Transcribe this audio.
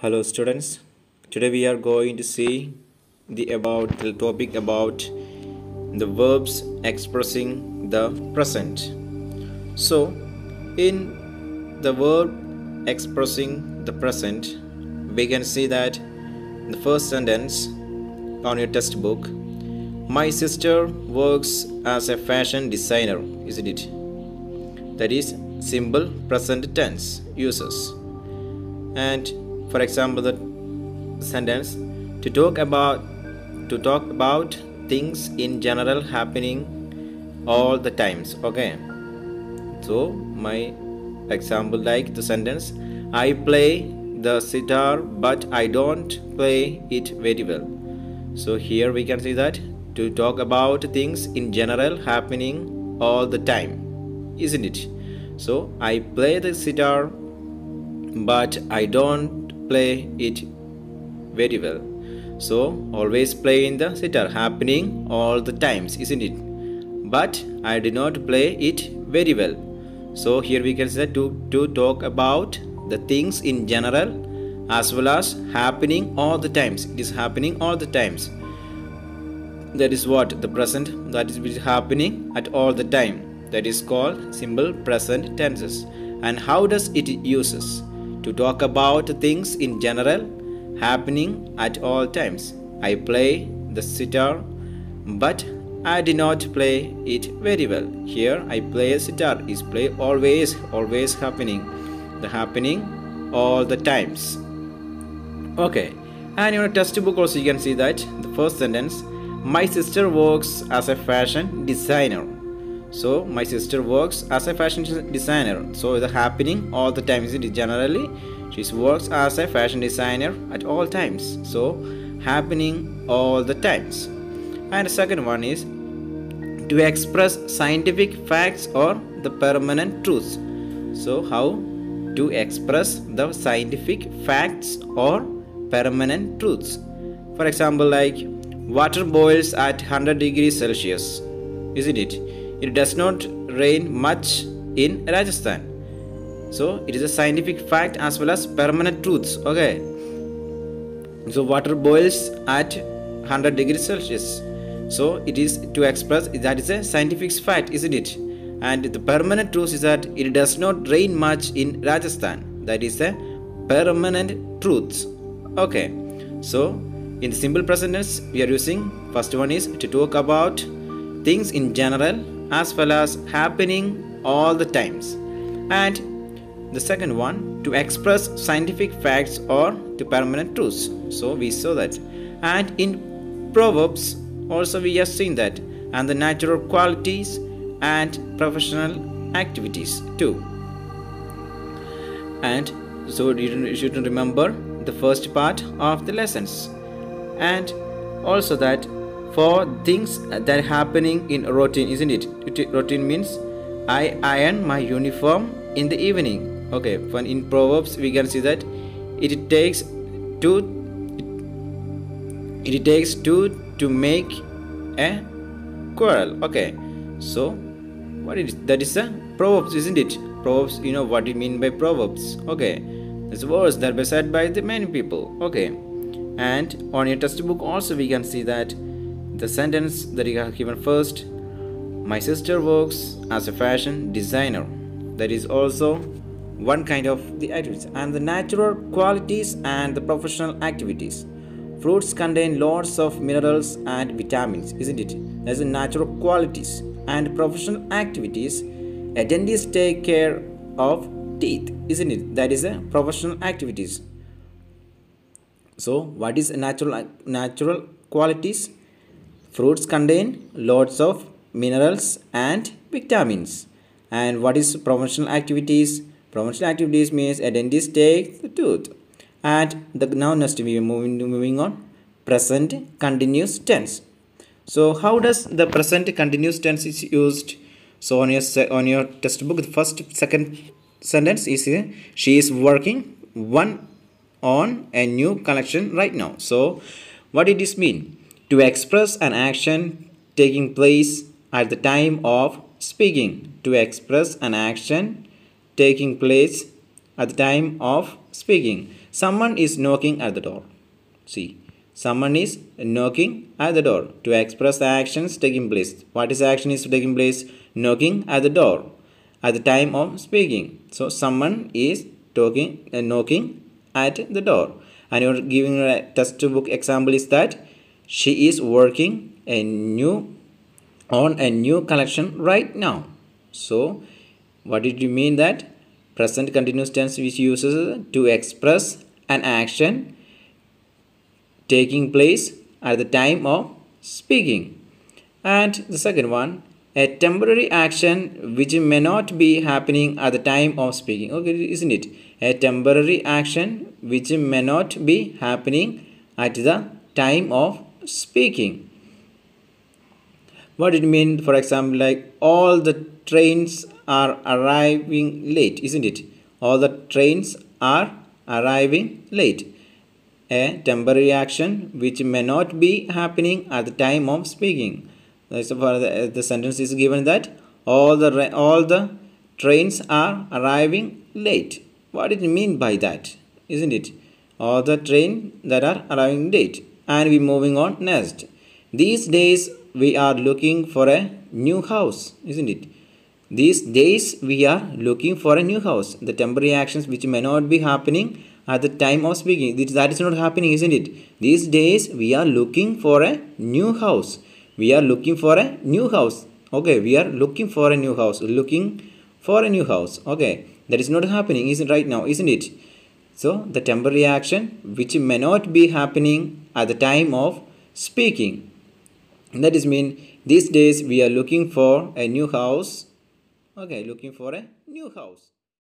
Hello students. Today we are going to see the about the topic about the verbs expressing the present. So in the verb expressing the present we can see that the first sentence on your textbook my sister works as a fashion designer isn't it that is simple present tense uses and for example the sentence to talk about to talk about things in general happening all the times. Okay. So my example like the sentence i play the sitar but i don't play it very well. So here we can see that to talk about things in general happening all the time isn't it? So i play the sitar but i don't play it very well. So always play in the sitar happening all the times isn't it? But i did not play it very well. So here we can say to to talk about the things in general as well as happening all the times. It is happening all the times. That is what the present that is happening at all the time. That is called simple present tenses. And how does it uses to talk about things in general happening at all times. I play the sitar, but I did not play it very well. Here I play a sitar is play always always happening. The happening all the times. Okay. And in your textbook also you can see that the first sentence my sister works as a fashion designer so my sister works as a fashion designer. So the happening all the times it? Is generally she works as a fashion designer at all times. So happening all the times. And the second one is to express scientific facts or the permanent truths. So how to express the scientific facts or permanent truths. For example like water boils at 100 degrees celsius isn't it it does not rain much in Rajasthan. So it is a scientific fact as well as permanent truths. Okay. So water boils at 100 degrees Celsius. So it is to express that is a scientific fact, isn't it? And the permanent truth is that it does not rain much in Rajasthan. That is a permanent truth. Okay. So in the simple present we are using first one is to talk about things in general as well as happening all the times. And the second one to express scientific facts or to permanent truths. So we saw that. And in Proverbs also we have seen that. And the natural qualities and professional activities too. And so you should remember the first part of the lessons. And also that for things that are happening in routine isn't it? Routine means i iron my uniform in the evening. Okay when in proverbs we can see that it takes two it, takes two to make a quarrel. Okay so what is that is a proverbs isn't it? Proverbs you know what you mean by proverbs. Okay it's words that were said by the many people. Okay and on your textbook also we can see that the sentence that you have given first my sister works as a fashion designer. That is also one kind of the activities and the natural qualities and the professional activities. Fruits contain lots of minerals and vitamins isn't it? There's the natural qualities and professional activities. A dentist take care of teeth isn't it? That is a professional activities. So what is natural natural qualities Fruits contain lots of minerals and vitamins. And what is promotional activities? Promotional activities means a dentist takes the tooth. And the now next we are moving moving on. Present continuous tense. So how does the present continuous tense is used? So on your on your textbook, the first second sentence is. She is working one on a new collection right now. So what did this mean? To express an action taking place at the time of speaking to express an action taking place at the time of speaking. Someone is knocking at the door. See someone is knocking at the door. To express the actions taking place. What is action is taking place? Knocking at the door at the time of speaking. So someone is talking uh, knocking at the door. And you're giving a textbook example is that she is working a new on a new collection right now. So what did you mean that? Present continuous tense which uses to express an action taking place at the time of speaking. And the second one a temporary action which may not be happening at the time of speaking. Okay isn't it? A temporary action which may not be happening at the time of speaking. What it mean for example like all the trains are arriving late isn't it? All the trains are arriving late. A temporary action which may not be happening at the time of speaking. So for the, the sentence is given that all the all the trains are arriving late. What it mean by that isn't it? All the train that are arriving late and we moving on next. These days we are looking for a new house isn't it? These days we are looking for a new house. The temporary actions which may not be happening at the time of speaking that is not happening isn't it? These days we are looking for a new house. We are looking for a new house. Okay we are looking for a new house. Looking for a new house. Okay that is not happening isn't right now isn't it so the temporary action which may not be happening at the time of speaking. That is mean these days we are looking for a new house. Okay looking for a new house